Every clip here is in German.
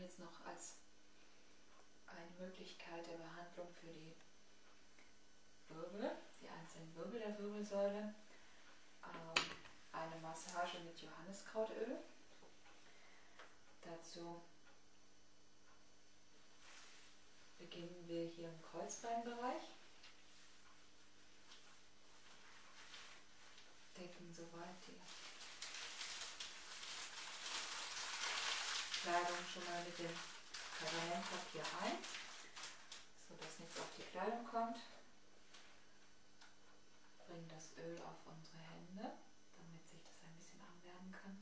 jetzt noch als eine Möglichkeit der Behandlung für die Wirbel, die einzelnen Wirbel der Wirbelsäule, ähm, eine Massage mit Johanniskrautöl. Dazu beginnen wir hier im Kreuzbeinbereich. Kleidung schon mal mit dem Pergamentpapier ein, sodass nichts auf die Kleidung kommt. Bringen das Öl auf unsere Hände, damit sich das ein bisschen anwärmen kann.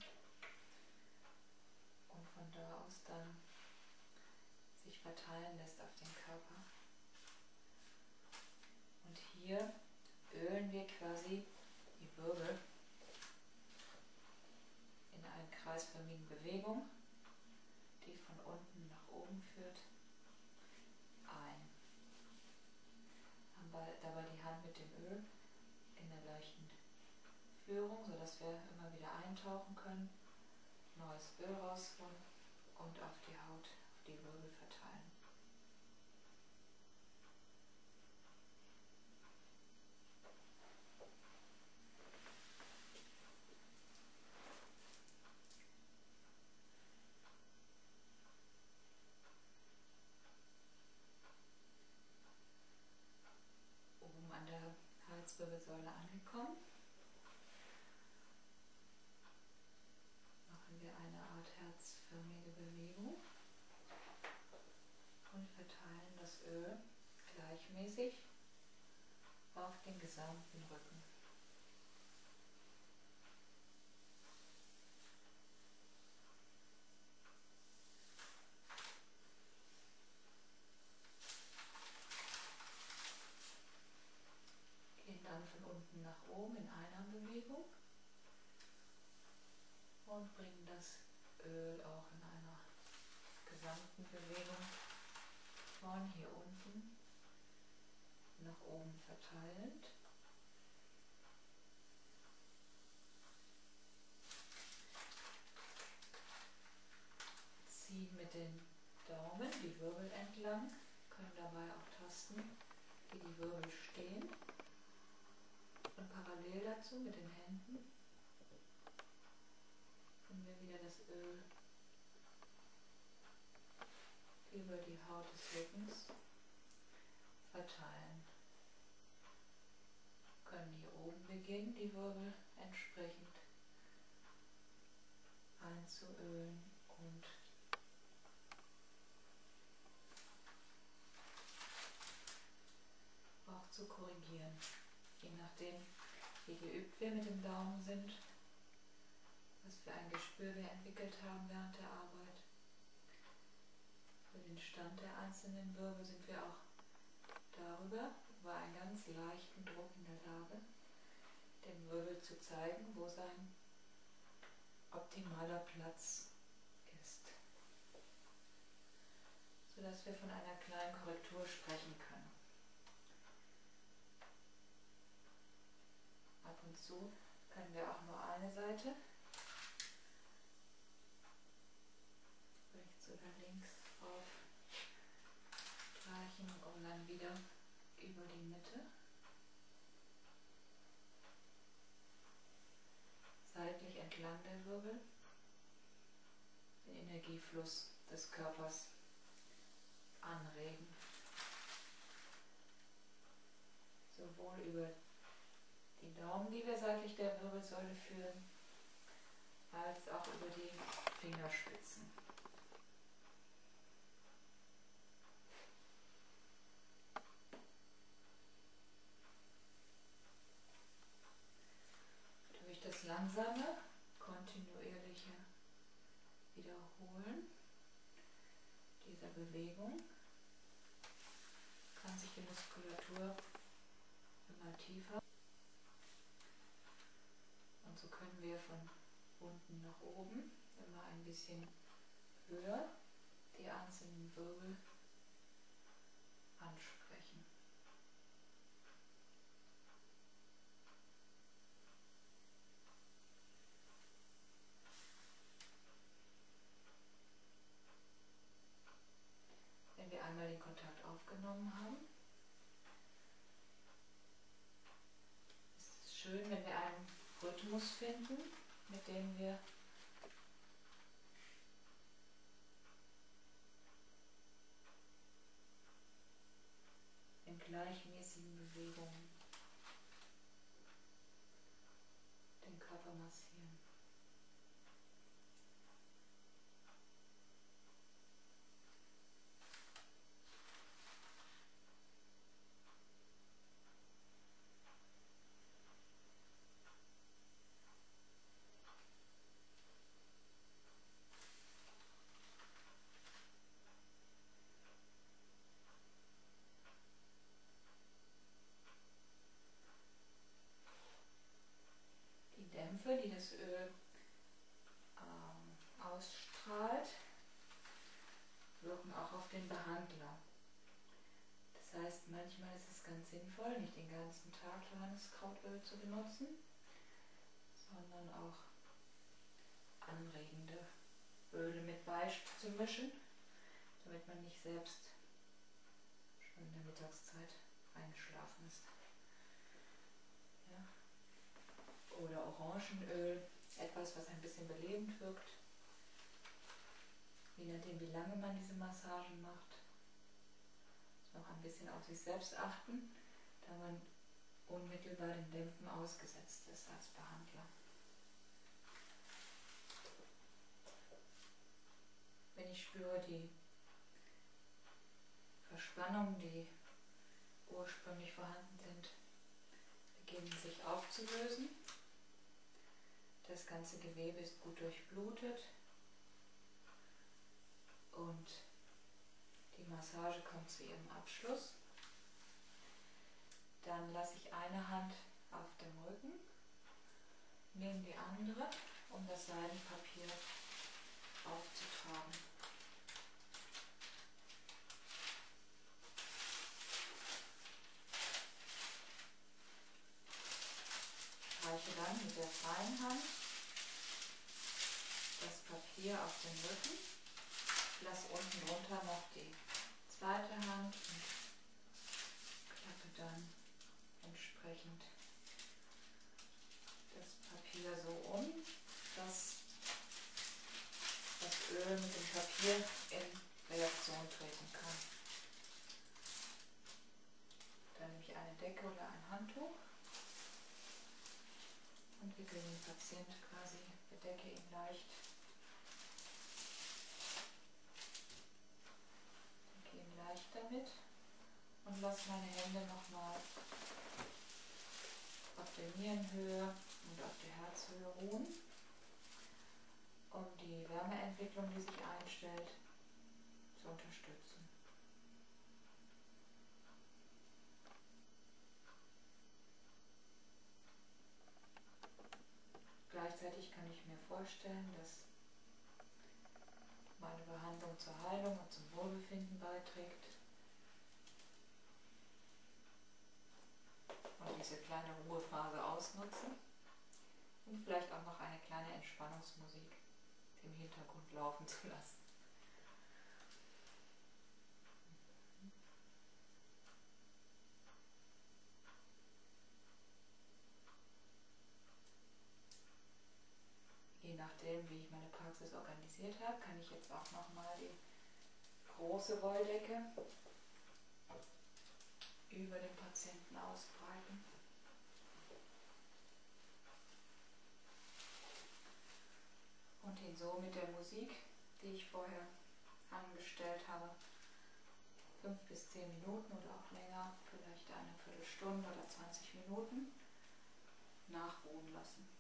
Und von da aus dann sich verteilen lässt auf den Körper. Und hier ölen wir quasi die Wirbel in einer kreisförmigen Bewegung Führung, sodass wir immer wieder eintauchen können, neues Öl rausholen und auf die Haut, auf die Wirbel verteilen. Oben an der Halswirbelsäule angekommen. Gleichmäßig auf den gesamten Rücken. Gehen dann von unten nach oben in einer Bewegung und bringen das Öl auch in einer gesamten Bewegung von hier unten nach oben verteilend. Ziehen mit den Daumen die Entlang, können dabei auch tasten, wie die Wirbel stehen. Und parallel dazu mit den Händen können wir wieder das Öl über die Haut des Rückens verteilen können hier oben beginnen, die Wirbel entsprechend einzuölen und auch zu korrigieren. Je nachdem, wie geübt wir mit dem Daumen sind, was für ein Gespür wir entwickelt haben während der Arbeit. Für den Stand der einzelnen Wirbel sind wir auch darüber über einen ganz leichten Druck in der Lage, dem Wirbel zu zeigen, wo sein optimaler Platz ist, sodass wir von einer kleinen Korrektur sprechen können. Und zu können wir auch nur eine Seite rechts oder links aufstreichen, um dann wieder über die Mitte. Seitlich entlang der Wirbel den Energiefluss des Körpers anregen. Sowohl über die Daumen, die wir seitlich der Wirbelsäule führen, als auch über die Fingerspitzen. langsame, kontinuierliche Wiederholen dieser Bewegung kann sich die Muskulatur immer tiefer so können wir von unten nach oben immer ein bisschen höher die einzelnen Wirbel ansprechen. Wenn wir einmal den Kontakt aufgenommen haben, ist es schön, wenn wir einmal Rhythmus finden, mit dem wir in gleichmäßigen Bewegungen den Körper massieren. Dämpfe, die das Öl ähm, ausstrahlt, wirken auch auf den Behandler. Das heißt, manchmal ist es ganz sinnvoll, nicht den ganzen Tag Johanniskrautöl zu benutzen, sondern auch anregende Öle mit beizumischen, damit man nicht selbst schon in der Mittagszeit eingeschlafen ist. Oder Orangenöl, etwas, was ein bisschen belebend wirkt. Je nachdem, wie lange man diese Massagen macht. Noch ein bisschen auf sich selbst achten, da man unmittelbar den Dämpfen ausgesetzt ist als Behandler. Wenn ich spüre die Verspannungen, die ursprünglich vorhanden sind, beginnen sich aufzulösen. Das ganze Gewebe ist gut durchblutet und die Massage kommt zu ihrem Abschluss. Dann lasse ich eine Hand auf dem Rücken, nehme die andere, um das Seidenpapier aufzutragen. Streiche dann mit der freien Hand das Papier auf den Rücken, lass unten drunter noch die zweite Hand und klappe dann entsprechend das Papier so um, dass das Öl mit dem Papier in Reaktion treten kann. Dann nehme ich eine Decke oder ein Handtuch und wickel den Patient quasi, bedecke ihn leicht leicht damit und lasse meine Hände nochmal auf der Nierenhöhe und auf der Herzhöhe ruhen, um die Wärmeentwicklung, die sich einstellt, zu unterstützen. Gleichzeitig kann ich mir vorstellen, dass meine Behandlung zur Heilung und zum Wohlbefinden beiträgt. Und diese kleine Ruhephase ausnutzen und vielleicht auch noch eine kleine Entspannungsmusik im Hintergrund laufen zu lassen. Je nachdem, wie ich meine Praxis organisiert habe, kann ich jetzt auch nochmal die große Wolldecke über den Patienten ausbreiten. Und ihn so mit der Musik, die ich vorher angestellt habe, fünf bis zehn Minuten oder auch länger, vielleicht eine Viertelstunde oder 20 Minuten nachruhen lassen.